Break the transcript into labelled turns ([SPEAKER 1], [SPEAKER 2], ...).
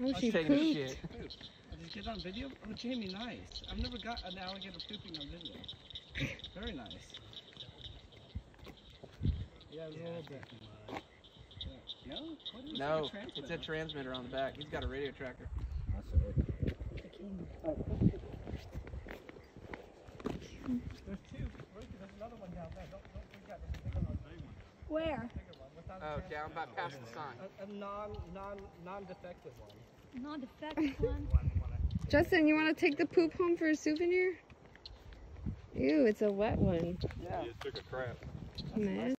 [SPEAKER 1] Oh,
[SPEAKER 2] She's
[SPEAKER 1] she
[SPEAKER 2] taking a shit.
[SPEAKER 3] Did you get on video? Oh, Jaimie, nice. I've never got an alligator pooping on video. Very nice. Yeah, a little bit. Yeah. No? What is
[SPEAKER 2] No,
[SPEAKER 3] it?
[SPEAKER 2] it's a
[SPEAKER 3] transmitter?
[SPEAKER 2] transmitter on the back. He's got a radio tracker.
[SPEAKER 3] There's two. Wait, there's another one down there. Don't, don't forget. There's a bigger one.
[SPEAKER 4] Where?
[SPEAKER 3] Bigger one. Without a
[SPEAKER 2] Oh,
[SPEAKER 3] transmitter.
[SPEAKER 2] past the sign.
[SPEAKER 3] A, a non, non, non-defective one.
[SPEAKER 4] Non-defective one.
[SPEAKER 1] Justin, you want to take the poop home for a souvenir? Ew, it's a wet one.
[SPEAKER 3] Yeah.
[SPEAKER 5] Just took a crap.
[SPEAKER 1] Man.